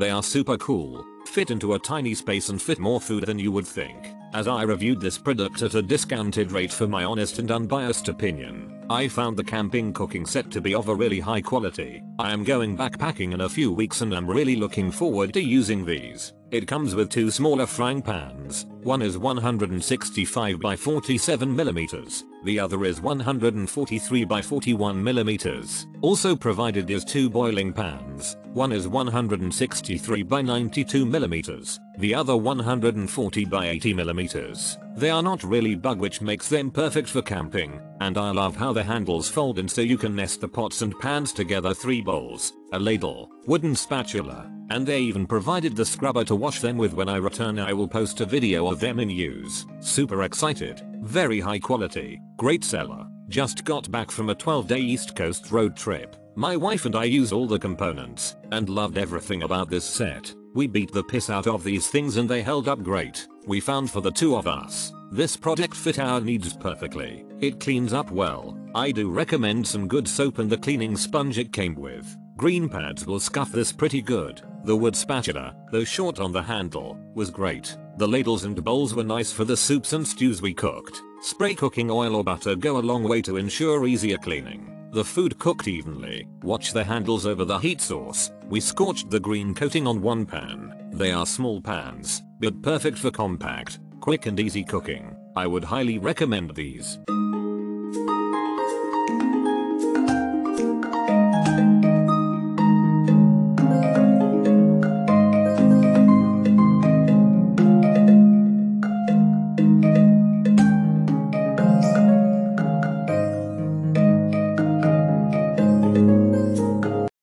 They are super cool, fit into a tiny space and fit more food than you would think. As I reviewed this product at a discounted rate for my honest and unbiased opinion, I found the camping cooking set to be of a really high quality. I am going backpacking in a few weeks and I'm really looking forward to using these. It comes with two smaller frying pans, one is 165 by 47 millimeters, the other is 143 by 41 millimeters. Also provided is two boiling pans, one is 163 by 92 millimeters, the other 140 by 80 millimeters. They are not really bug which makes them perfect for camping, and I love how the handles fold in so you can nest the pots and pans together 3 bowls, a ladle, wooden spatula, and they even provided the scrubber to wash them with when I return I will post a video of them in use. Super excited, very high quality, great seller, just got back from a 12 day east coast road trip. My wife and I used all the components, and loved everything about this set. We beat the piss out of these things and they held up great. We found for the two of us, this product fit our needs perfectly. It cleans up well. I do recommend some good soap and the cleaning sponge it came with. Green pads will scuff this pretty good. The wood spatula, though short on the handle, was great. The ladles and bowls were nice for the soups and stews we cooked. Spray cooking oil or butter go a long way to ensure easier cleaning. The food cooked evenly. Watch the handles over the heat source. We scorched the green coating on one pan. They are small pans, but perfect for compact, quick and easy cooking. I would highly recommend these.